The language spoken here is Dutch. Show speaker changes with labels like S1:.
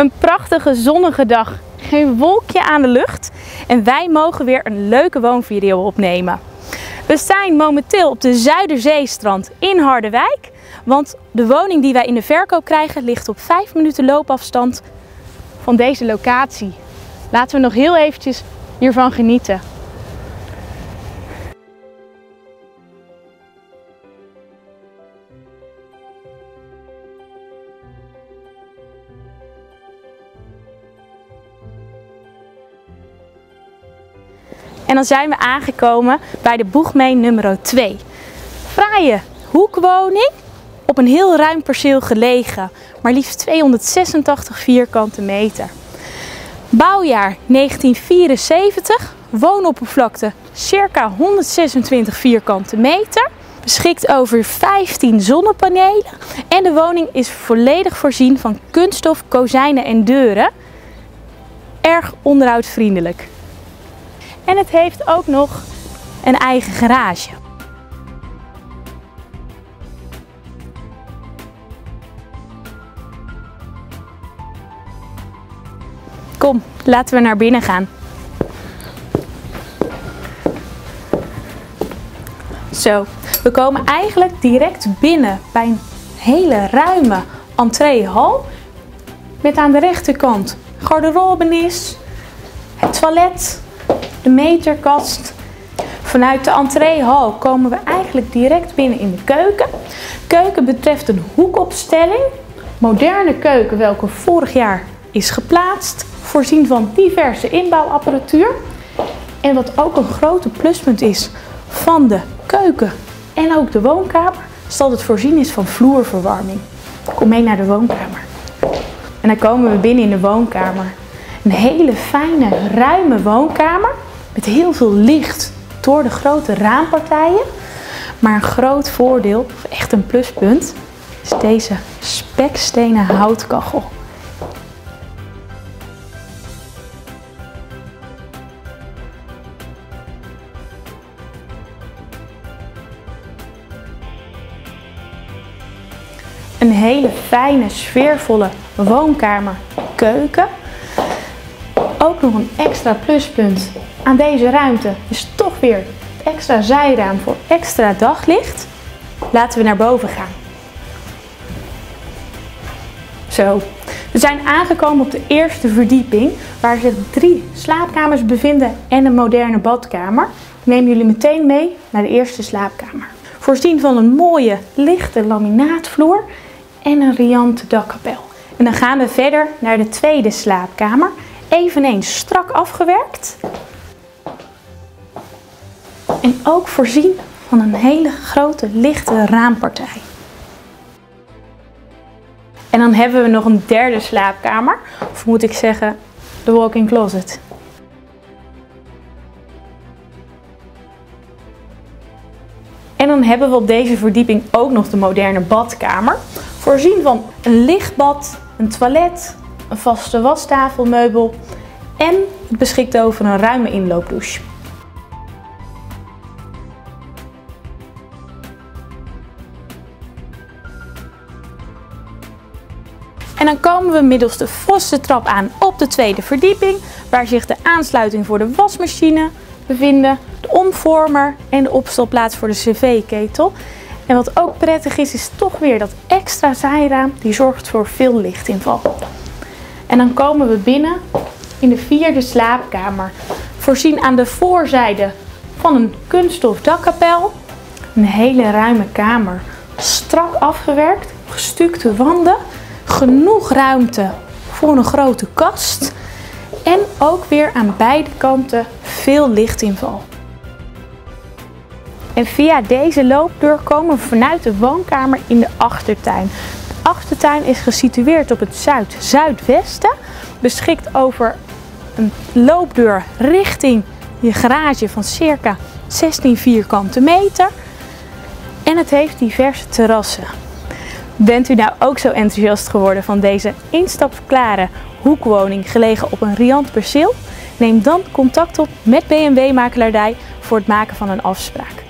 S1: Een prachtige zonnige dag. Geen wolkje aan de lucht. En wij mogen weer een leuke woonvideo opnemen. We zijn momenteel op de Zuiderzeestrand in Harderwijk. Want de woning die wij in de verkoop krijgen ligt op 5 minuten loopafstand van deze locatie. Laten we nog heel eventjes hiervan genieten. En dan zijn we aangekomen bij de Boegmeen nummer 2. Fraaie hoekwoning op een heel ruim perceel gelegen, maar liefst 286 vierkante meter. Bouwjaar 1974, woonoppervlakte circa 126 vierkante meter. Beschikt over 15 zonnepanelen en de woning is volledig voorzien van kunststof, kozijnen en deuren. Erg onderhoudsvriendelijk. En het heeft ook nog een eigen garage. Kom, laten we naar binnen gaan. Zo, we komen eigenlijk direct binnen bij een hele ruime entreehal. Met aan de rechterkant garderobenis, het toilet, de meterkast. Vanuit de entreehal komen we eigenlijk direct binnen in de keuken. Keuken betreft een hoekopstelling. Moderne keuken welke vorig jaar is geplaatst. Voorzien van diverse inbouwapparatuur. En wat ook een grote pluspunt is van de keuken en ook de woonkamer, is dat het voorzien is van vloerverwarming. Kom mee naar de woonkamer. En dan komen we binnen in de woonkamer. Een hele fijne, ruime woonkamer met heel veel licht door de grote raampartijen. Maar een groot voordeel, of echt een pluspunt, is deze spekstenen houtkachel. Een hele fijne, sfeervolle woonkamer, keuken. Ook nog een extra pluspunt aan deze ruimte is toch weer het extra zijraam voor extra daglicht. Laten we naar boven gaan. Zo, we zijn aangekomen op de eerste verdieping waar zich drie slaapkamers bevinden en een moderne badkamer. Ik neem jullie meteen mee naar de eerste slaapkamer. Voorzien van een mooie lichte laminaatvloer en een riante dakkapel. En dan gaan we verder naar de tweede slaapkamer. Eveneens strak afgewerkt. En ook voorzien van een hele grote lichte raampartij. En dan hebben we nog een derde slaapkamer. Of moet ik zeggen, de walk-in closet. En dan hebben we op deze verdieping ook nog de moderne badkamer. Voorzien van een lichtbad, een toilet, een vaste wastafelmeubel en het beschikt over een ruime inloopdouche. En dan komen we middels de trap aan op de tweede verdieping, waar zich de aansluiting voor de wasmachine bevinden, de omvormer en de opstelplaats voor de cv-ketel. En wat ook prettig is, is toch weer dat extra zijraam, die zorgt voor veel lichtinval. En dan komen we binnen in de vierde slaapkamer, voorzien aan de voorzijde van een kunststof dakkapel. Een hele ruime kamer, strak afgewerkt, gestukte wanden genoeg ruimte voor een grote kast. En ook weer aan beide kanten veel lichtinval. En via deze loopdeur komen we vanuit de woonkamer in de achtertuin. De achtertuin is gesitueerd op het zuid-zuidwesten. Beschikt over een loopdeur richting je garage van circa 16 vierkante meter. En het heeft diverse terrassen. Bent u nou ook zo enthousiast geworden van deze instapklare hoekwoning gelegen op een riant perceel? Neem dan contact op met BMW Makelaardij voor het maken van een afspraak.